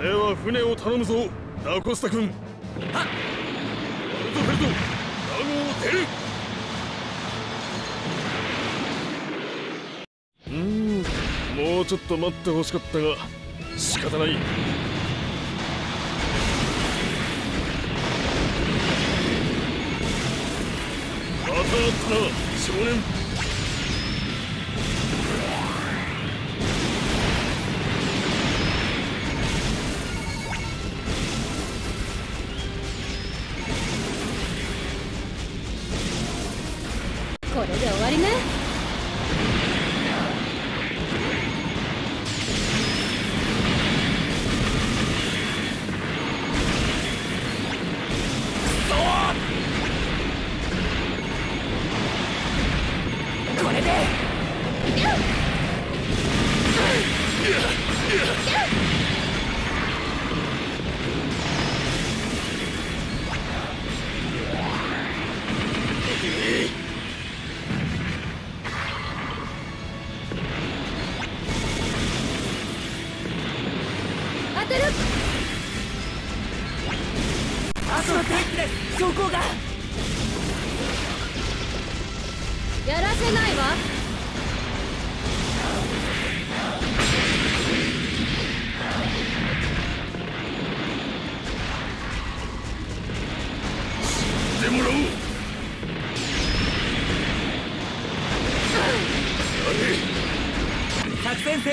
では船を頼むぞダコスタ君。はっ。ワルドフェルトラゴを出るうんもうちょっと待ってほしかったが仕方ない。また会ったな少年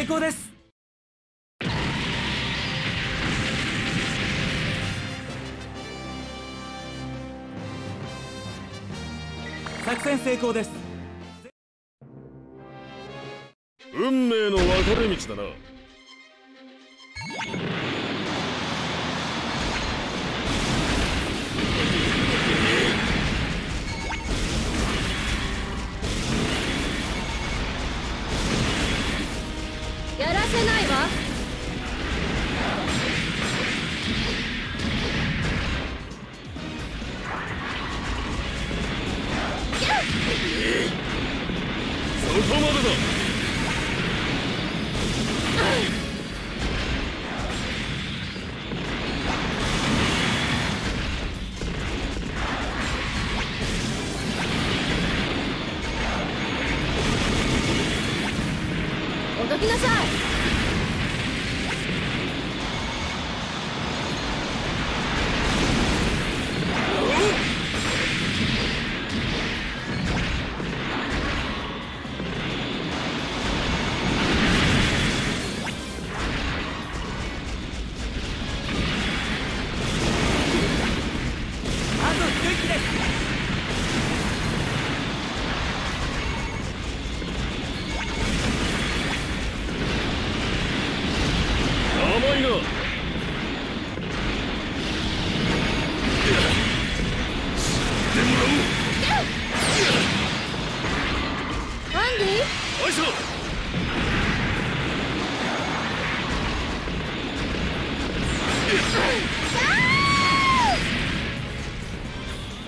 功です。作戦成功ですだな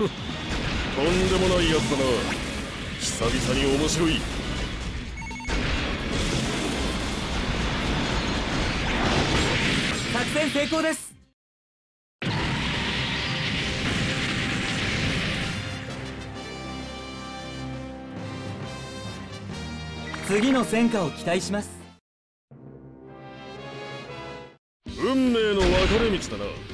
とんでもないやつだな。久々に面白い。作戦成功です。次の戦果を期待します。運命の分かれ道だな。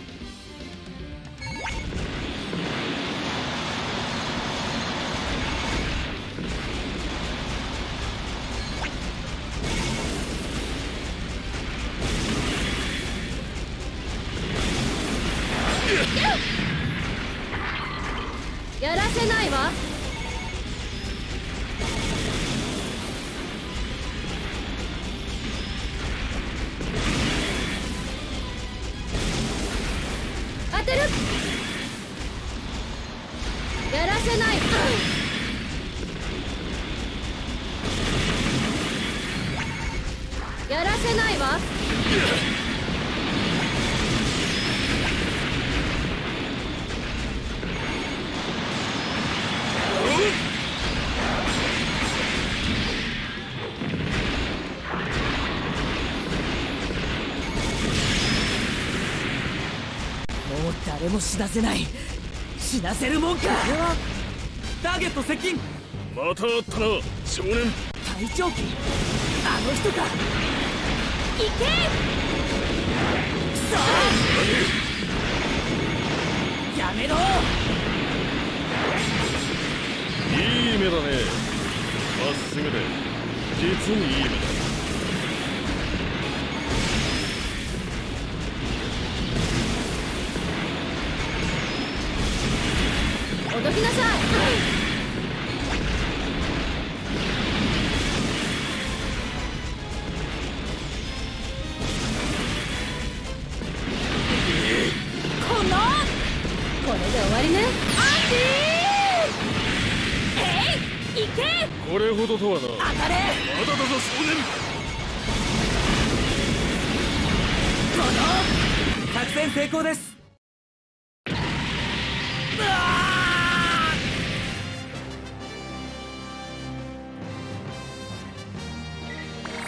誰も死なせない。死なせるもんか。ターゲット接近。またあったな少年。隊長機。あの人か。行け。くそやめろ。いい目だね。まっすぐで。実にいい目だ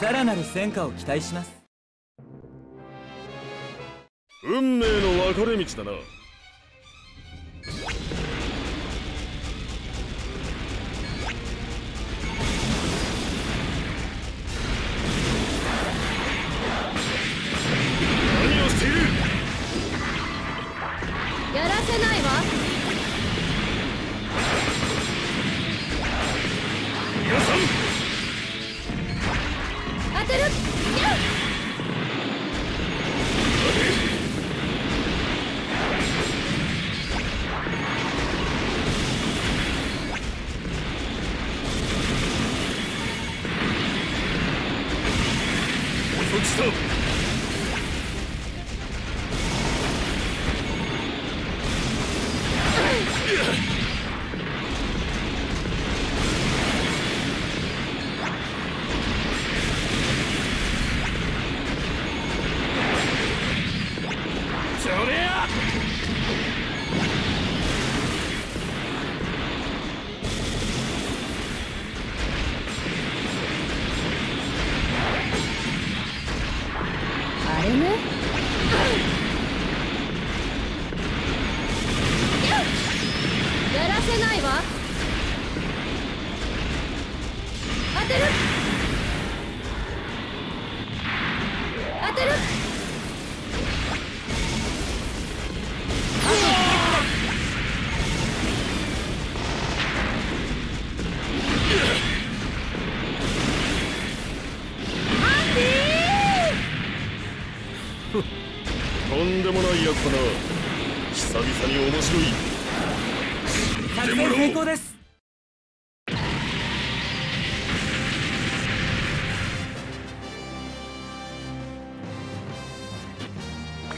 さらなる戦果を期待します。運命の分かれ道だな。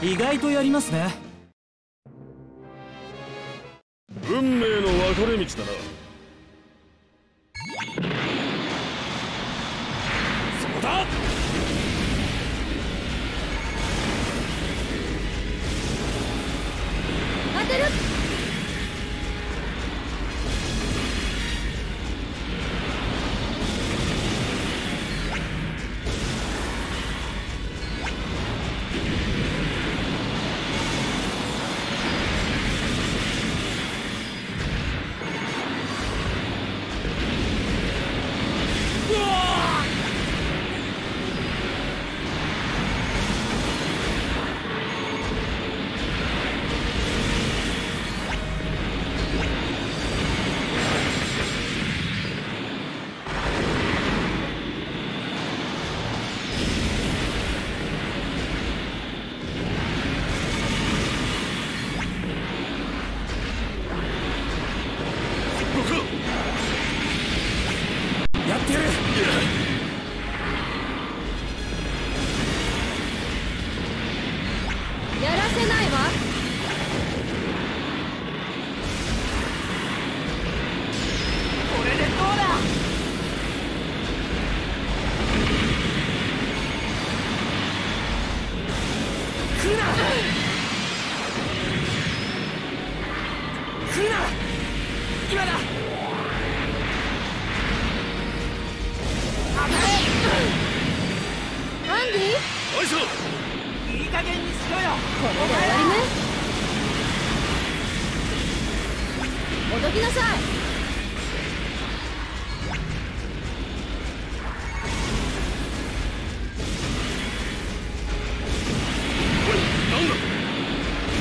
意外とやりますね。運命の分かれ道だな。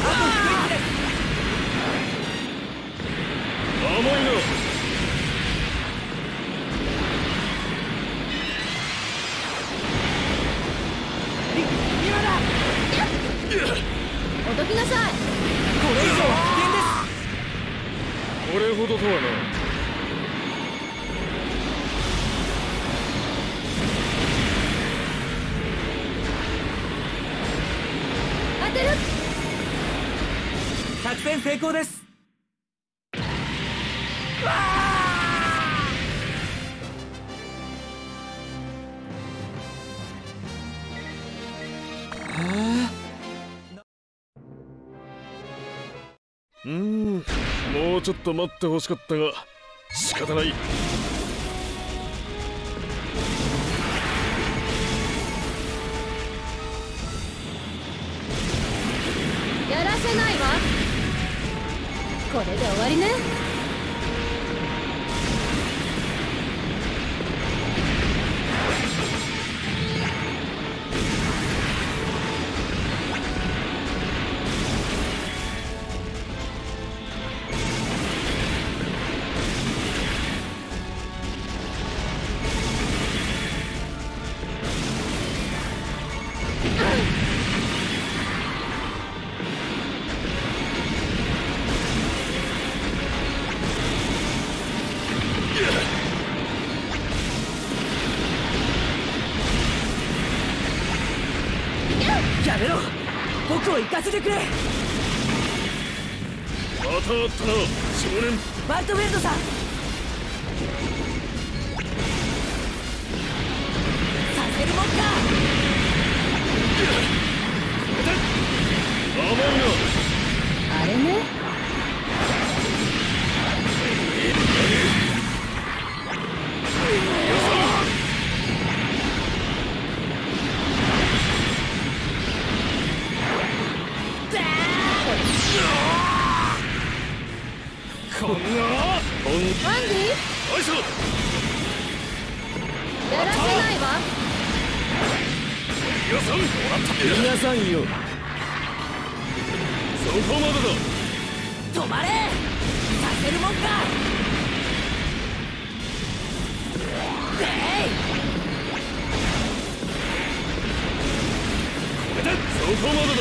Ah! 作戦成功です。うーん。もうちょっと待ってほしかったが仕方ない。やらせないわこれで終わりね。かせてくれ。またあったな少年。バルトフェルトさん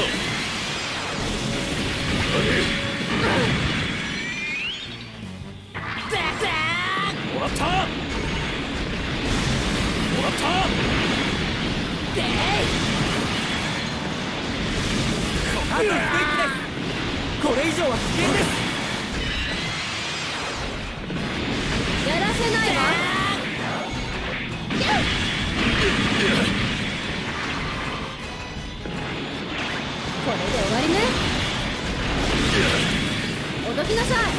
こまでだザクザもらった。もらったーでいあと一息ですこれ以上は危険です。やらせないわ。これで終わりね。ほどきなさい。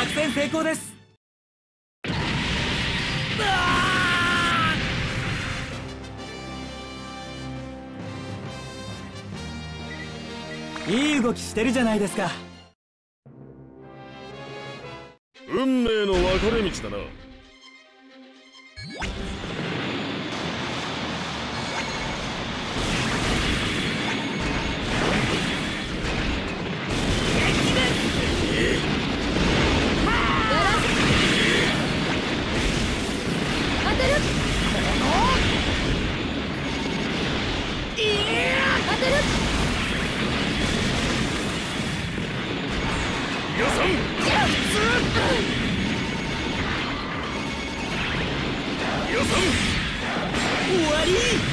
作戦成功です。いい動きしてるじゃないですか。運命の分かれ道だな。さん。終わり。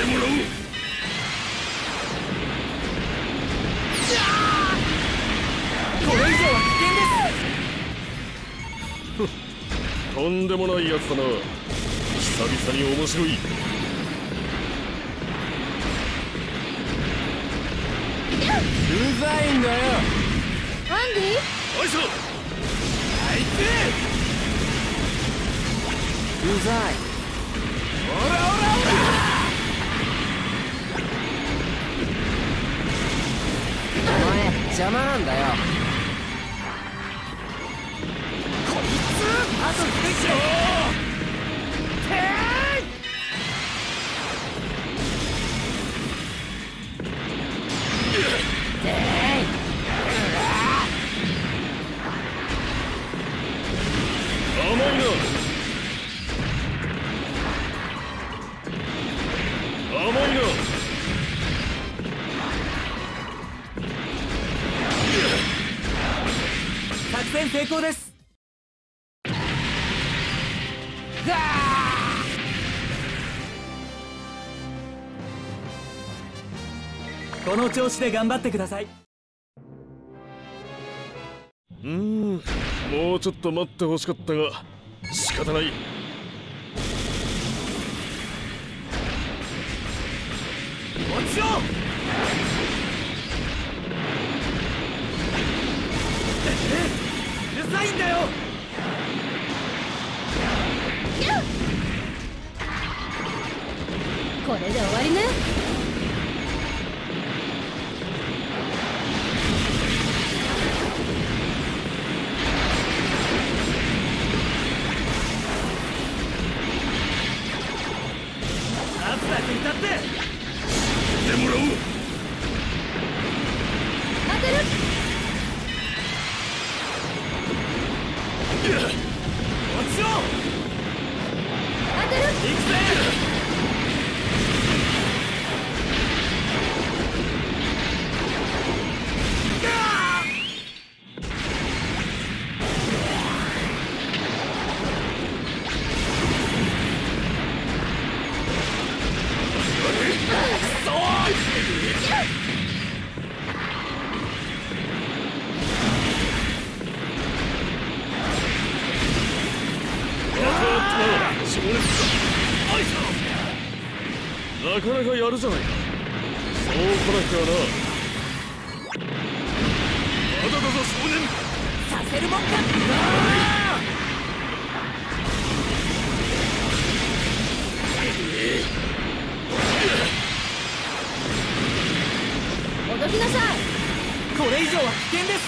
てもらおうとんでもないやつだな久々に面白い。うざいんだよ。アンディ？おいしょあいつ。うざい。おらおら。邪魔なんだよ。こいつあと一しょこの調子で頑張ってください。うーん。もうちょっと待ってほしかったが仕方ない。もちろん。うるさいんだよ。これで終わりねアスタ君だってでもらおう。当てる。情熱だアイサなかなかやるじゃないかそう来なきゃな。まだだぞ少年させるもんか。戻りなさい。これ以上は危険です。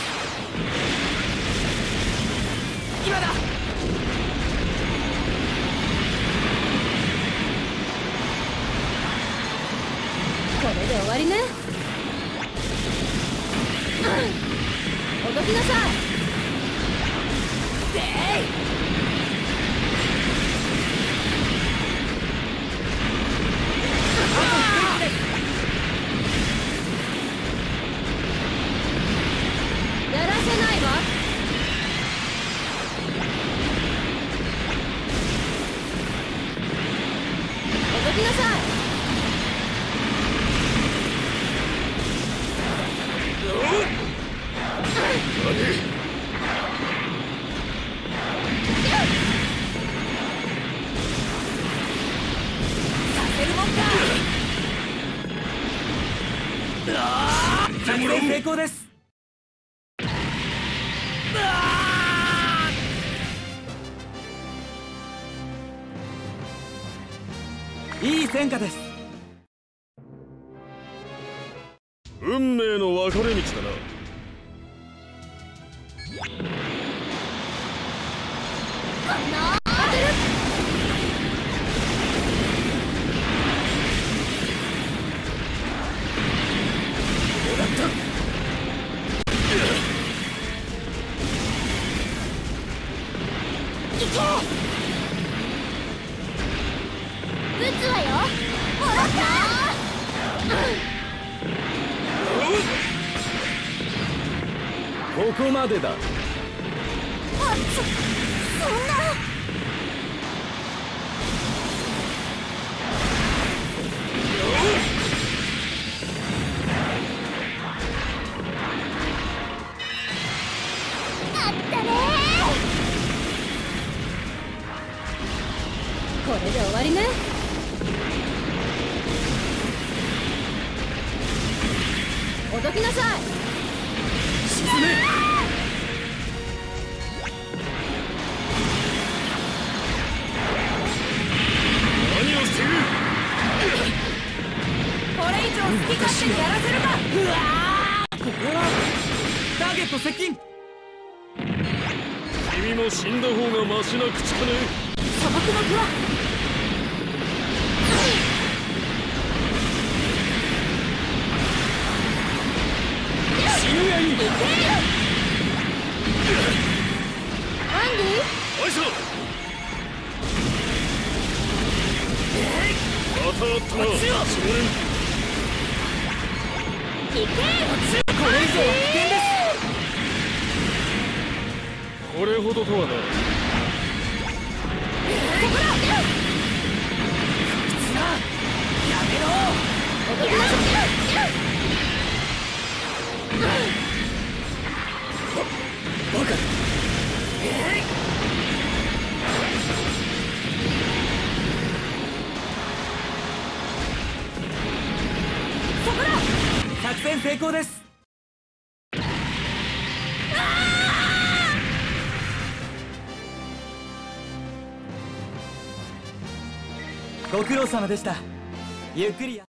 今だ。れで終わりね。ほどきなさいでい。作戦成功です。いい戦果です。運命の分かれ道だな。ここまでだ。あそそんなあったねこれで終わりね。どきなさい。沈め。何をしている？これ以上好き勝手にやらせるか。うわこれはターゲット接近。君も死んだ方がマシな口かね砂漠の虎これほどとはなやめろ成功です。ご苦労様でした。ゆっくりや。